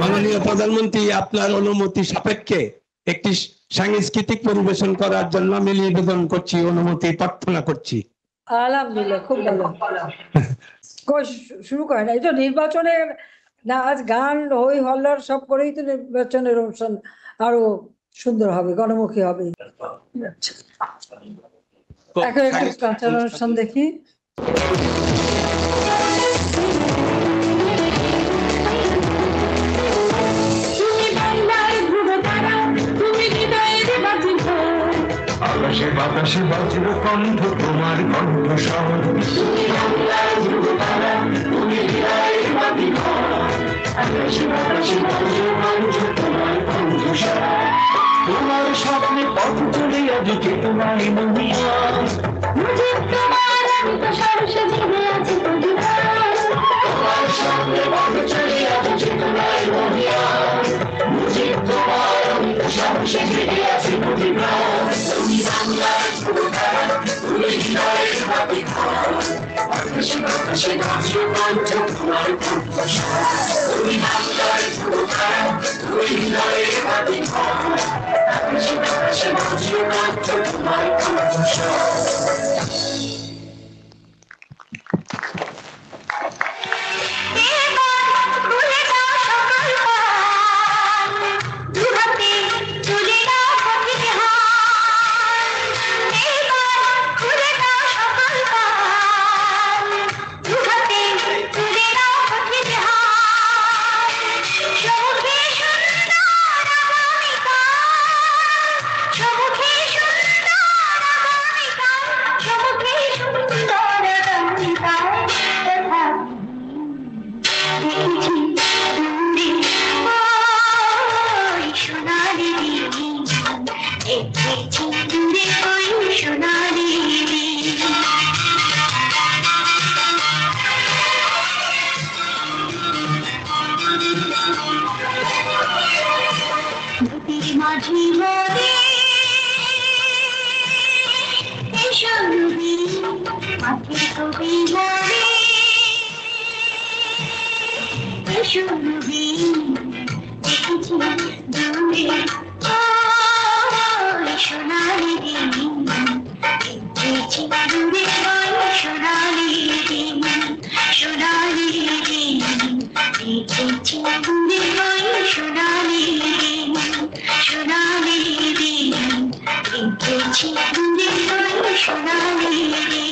মাননীয় প্রধানমন্ত্রী আপনার অনুমতি সাপেক্ষে একটি সাংস্কৃতিক পরিবেশন করার জন্য আমি নিবেদন করছি অনুমতি প্রার্থনা করছি। আলহামদুলিল্লাহ খুব ভালো। শুরু করেন এই তো নির্বাচনের নাচ গান হই হল্লার সব করেই তো নির্বাচনের অনুষ্ঠান আরও সুন্দর হবে গণমুখী হবে। এখন একটু কালচার অনুষ্ঠান দেখি। আকাশে বাতাসে বজ্র কণ্ঠ, তোমার কণ্ঠ শোনা তোমার স্বপ্নে পথ চলে আজ চেতনায় মহিয়া তোমার জেগে তোমার স্বপ্নে পথ চলে সাহসে জেগে আছি প্রতিবার তুমি বাংলার ধ্রুবতারা, তুমি হৃদয়ের বাতিঘর। আকাশে বাতাসে বজ্র কণ্ঠ তোমার শোনা। তুমি বাংলার ধ্রুবতারা, তুমি হৃদয়ের বাতিঘর। আকাশে বাতাসে বজ্র কণ্ঠ তোমার সোনালি দিন দেখেছি দূরে ওই সোনালি দিন নদীর দেখেছি বাহুরে বল সোনালি দিন সোনালি দিন। দেখেছি বাহুরে বল সোনালি দিন সোনালি দিন। দেখেছি বাহুরে বল সোনালি দিন।